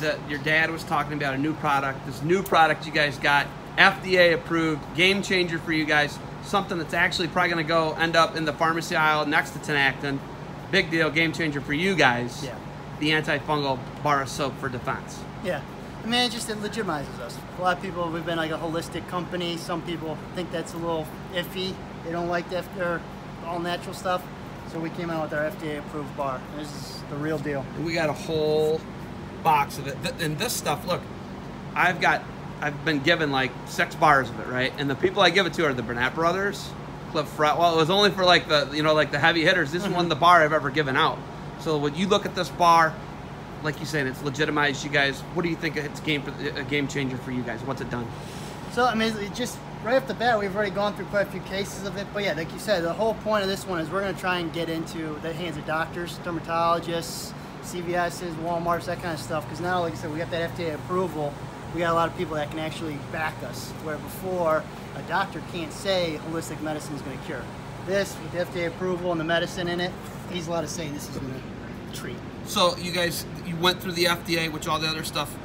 that your dad was talking about a new product. This new product you guys got, FDA approved, game changer for you guys. Something that's actually probably going to go end up in the pharmacy aisle next to Tinactin. Big deal, game changer for you guys. Yeah. The antifungal bar of soap for defense. Yeah. I mean, it just it legitimizes us. A lot of people, we've been like a holistic company. Some people think that's a little iffy. They don't like the or all natural stuff. So we came out with our FDA approved bar. This is the real deal. We got a whole box of it. And this stuff, look, I've got, I've been given like six bars of it, right? And the people I give it to are the Burnett brothers, Cliff Fret. Well, it was only for like the, you know, like the heavy hitters. This is one the bar I've ever given out. So when you look at this bar, like you said, it's legitimized you guys. What do you think it's game for, a game changer for you guys? What's it done? So I mean, it just right off the bat, we've already gone through quite a few cases of it. But yeah, like you said, the whole point of this one is we're going to try and get into the hands of doctors, dermatologists, CVS's, WalMarts, that kind of stuff. Because now, like I said, we got that FDA approval. We got a lot of people that can actually back us. Where before, a doctor can't say holistic medicine is going to cure. This, with the FDA approval and the medicine in it, he's allowed to say this is going to treat. So you guys, you went through the FDA, which all the other stuff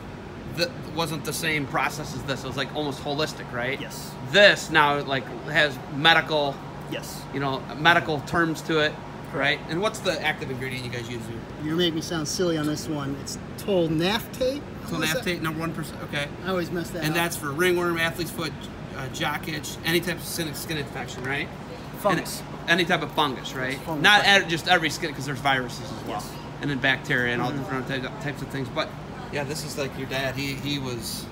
that wasn't the same process as this. It was like almost holistic, right? Yes. This now like has medical, Yes. you know, medical terms to it, right? And what's the active ingredient you guys use? You're make me sound silly on this one. It's tolnaftate. What is that? Clonaftate, number one percent. Okay. I always mess that And up. that's for ringworm, athlete's foot, uh, jock itch, any type of skin, skin infection, right? fungus. And any type of fungus, right? fungus. Not just every skin, because there's viruses as well, Yes. And then bacteria and all different types of things. But yeah, this is like your dad. He he was.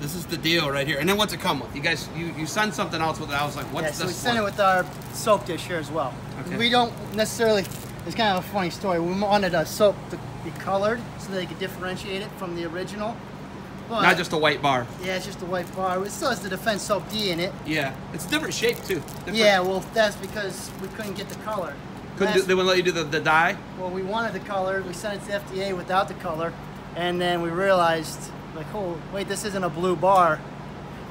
This is the deal right here. And then what's it come with? You guys, you you send something else with it. I was like, what's yeah, this? so we sent it with our soap dish here as well. Okay. We don't necessarily. It's kind of a funny story. We wanted a soap to be colored so they could differentiate it from the original. But, Not just a white bar. Yeah, it's just a white bar. It still has the Defense Soap D in it. Yeah, it's a different shape too. Different- Yeah, well, that's because we couldn't get the color. Couldn't do, they wouldn't let you do the, the dye. well, we wanted the color. We sent it to FDA without the color, and then we realized, like, oh, wait, this isn't a blue bar.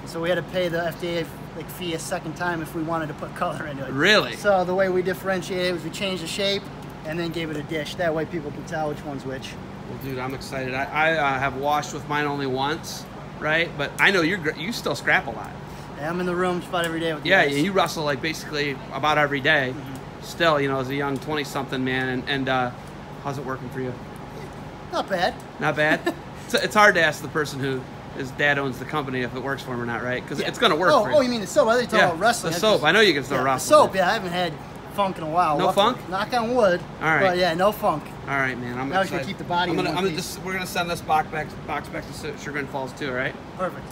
So we had to pay the FDA like fee a second time if we wanted to put color into it. Really? So the way we differentiated was we changed the shape and then gave it a dish. That way people can tell which one's which. Well, dude, I'm excited. I, I uh, have washed with mine only once, right? But I know you're you still scrap a lot. Yeah, I'm in the room about every day with the Yeah, guys. you wrestle like basically about every day. Mm-hmm. Still, you know, as a young 20 something man, and, and uh, how's it working for you? Not bad. Not bad. it's, it's hard to ask the person who his dad owns the company if it works for him or not, right? Because Yeah. it's going to work Oh, for oh, you mean the soap? I thought you talking Yeah, about wrestling. the soap. I know you can still yeah. The soap, yeah, I haven't had funk in a while. No funk? Knock on wood. All right. But yeah, no funk. All right, man. I'm Now we excited. can keep the body I'm gonna, I'm gonna just, we're gonna send this box back, box back to Sugar Falls too, all right? Perfect.